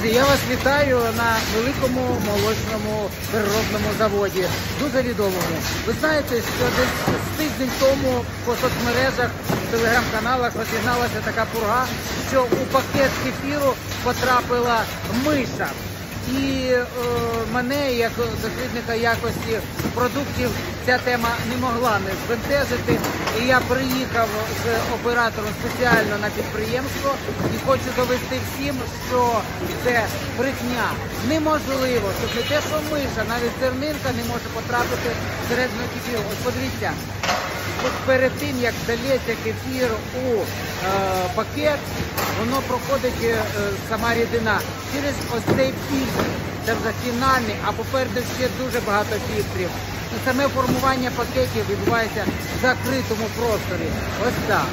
Друзі, я вас вітаю на великому молочному переробному заводі, дуже відомому. Ви знаєте, що десь тиждень тому по соцмережах, в телеграм-каналах розігналася така пурга, що у пакет кефіру потрапила миша. І е, мене, як дослідника якості продуктів, ця тема не могла не збентежити. І я приїхав з оператором спеціально на підприємство і хочу довести всім, що це брехня. Неможливо, щоб не те, що миша, навіть зернинка не може потрапити всередину кефіру. Ось подивіться, от перед тим як дається кефір у е, пакет, воно проходить е, сама рідина через ось цей фільтр. Це вже фінальний, а попереду ще дуже багато фільтрів. Саме формування пакетів відбувається в закритому просторі. Ось так.